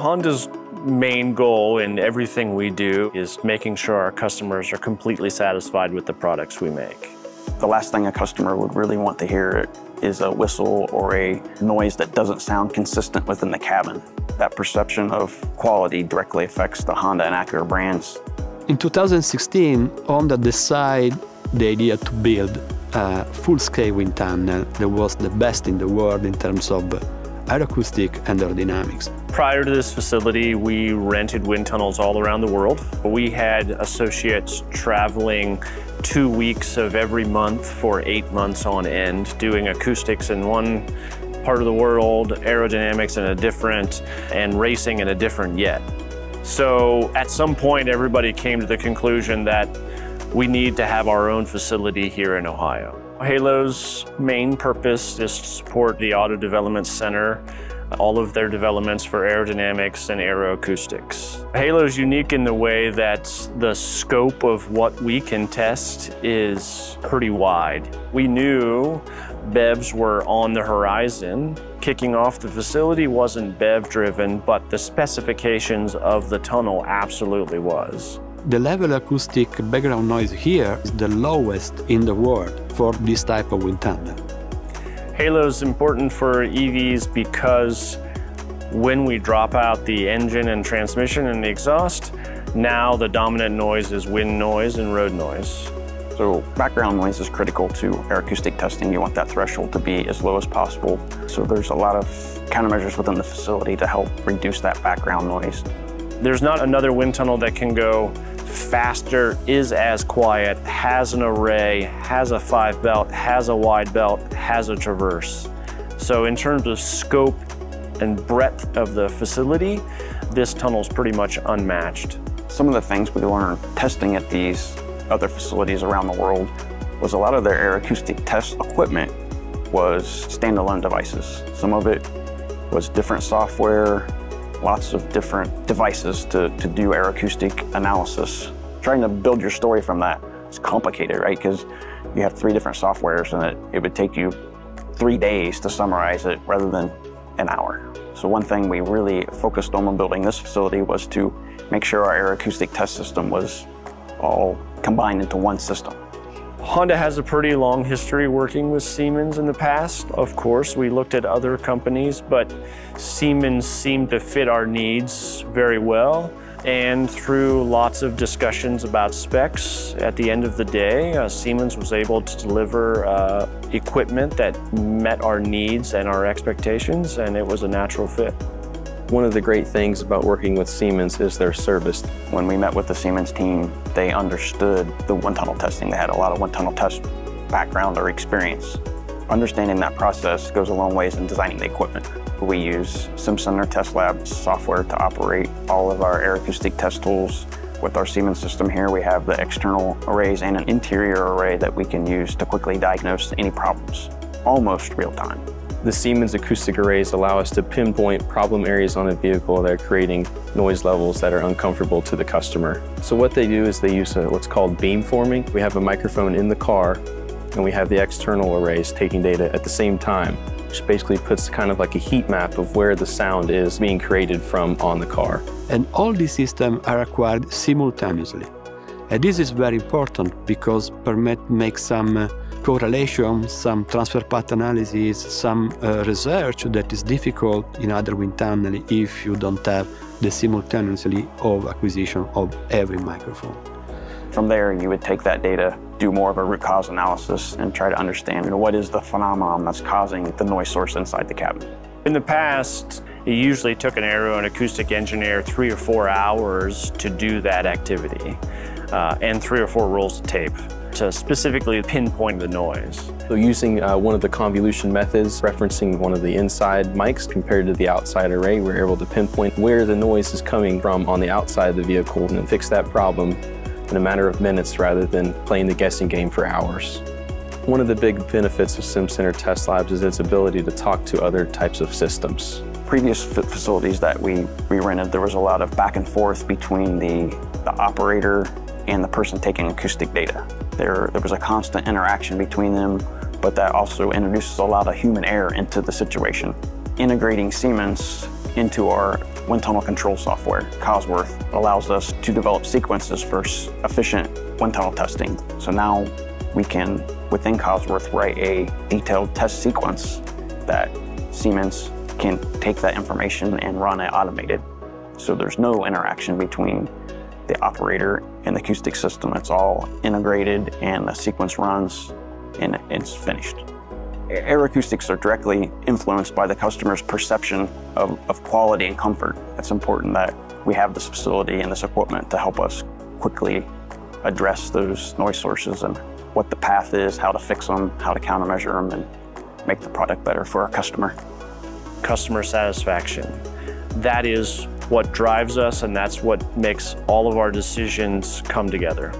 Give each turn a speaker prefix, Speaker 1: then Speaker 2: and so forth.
Speaker 1: Honda's main goal in everything we do is making sure our customers are completely satisfied with the products we make.
Speaker 2: The last thing a customer would really want to hear is a whistle or a noise that doesn't sound consistent within the cabin. That perception of quality directly affects the Honda and Acura brands.
Speaker 3: In 2016, Honda decided the idea to build a full-scale wind tunnel that was the best in the world in terms of aeroacoustic and aerodynamics.
Speaker 1: Prior to this facility, we rented wind tunnels all around the world. We had associates traveling two weeks of every month for eight months on end, doing acoustics in one part of the world, aerodynamics in a different, and racing in a different yet. So at some point, everybody came to the conclusion that we need to have our own facility here in Ohio. Halo's main purpose is to support the Auto Development Center, all of their developments for aerodynamics and aeroacoustics. Halo is unique in the way that the scope of what we can test is pretty wide. We knew BEVs were on the horizon. Kicking off the facility wasn't BEV driven, but the specifications of the tunnel absolutely was.
Speaker 3: The level acoustic background noise here is the lowest in the world for this type of wind tunnel.
Speaker 1: Halo is important for EVs because when we drop out the engine and transmission and the exhaust, now the dominant noise is wind noise and road noise.
Speaker 2: So background noise is critical to aeroacoustic testing. You want that threshold to be as low as possible. So there's a lot of countermeasures within the facility to help reduce that background noise.
Speaker 1: There's not another wind tunnel that can go faster, is as quiet, has an array, has a five belt, has a wide belt, has a traverse. So in terms of scope and breadth of the facility, this tunnel is pretty much unmatched.
Speaker 2: Some of the things we learned testing at these other facilities around the world was a lot of their aeroacoustic test equipment was standalone devices. Some of it was different software, lots of different devices to, to do aeroacoustic analysis. Trying to build your story from that is complicated, right? Because you have three different softwares and it, it would take you three days to summarize it rather than an hour. So one thing we really focused on when building this facility was to make sure our aeroacoustic test system was all combined into one system.
Speaker 1: Honda has a pretty long history working with Siemens in the past. Of course, we looked at other companies, but Siemens seemed to fit our needs very well. And through lots of discussions about specs, at the end of the day, uh, Siemens was able to deliver uh, equipment that met our needs and our expectations, and it was a natural fit.
Speaker 4: One of the great things about working with Siemens is their service.
Speaker 2: When we met with the Siemens team, they understood the wind tunnel testing. They had a lot of wind tunnel test background or experience. Understanding that process goes a long ways in designing the equipment. We use Simcenter Testlab software to operate all of our aeroacoustic test tools. With our Siemens system here, we have the external arrays and an interior array that we can use to quickly diagnose any problems, almost real time.
Speaker 4: The Siemens acoustic arrays allow us to pinpoint problem areas on a vehicle that are creating noise levels that are uncomfortable to the customer. So what they do is they use a, what's called beamforming. We have a microphone in the car and we have the external arrays taking data at the same time, which basically puts kind of like a heat map of where the sound is being created from on the car.
Speaker 3: And all these systems are acquired simultaneously. And this is very important because permit makes some uh, correlation, some transfer path analysis, some uh, research that is difficult in other wind tunnel if you don't have the simultaneously of acquisition of every microphone.
Speaker 2: From there, you would take that data, do more of a root cause analysis, and try to understand you know, what is the phenomenon that's causing the noise source inside the cabin.
Speaker 1: In the past, it usually took an aero and acoustic engineer three or four hours to do that activity, uh, and three or four rolls of tape to specifically pinpoint the noise.
Speaker 4: So using uh, one of the convolution methods, referencing one of the inside mics compared to the outside array, we're able to pinpoint where the noise is coming from on the outside of the vehicle and fix that problem in a matter of minutes rather than playing the guessing game for hours. One of the big benefits of Simcenter Testlabs is its ability to talk to other types of systems.
Speaker 2: Previous facilities that we, we rented, there was a lot of back and forth between the, the operator and the person taking acoustic data. There, there was a constant interaction between them, but that also introduces a lot of human error into the situation. Integrating Siemens into our wind tunnel control software, Cosworth, allows us to develop sequences for efficient wind tunnel testing. So now we can, within Cosworth, write a detailed test sequence that Siemens can take that information and run it automated. So there's no interaction between the operator and the acoustic system. It's all integrated and the sequence runs and it's finished. Aeroacoustics are directly influenced by the customer's perception of, of quality and comfort. It's important that we have this facility and this equipment to help us quickly address those noise sources and what the path is, how to fix them, how to countermeasure them, and make the product better for our customer.
Speaker 1: Customer satisfaction. That is what drives us, and that's what makes all of our decisions come together.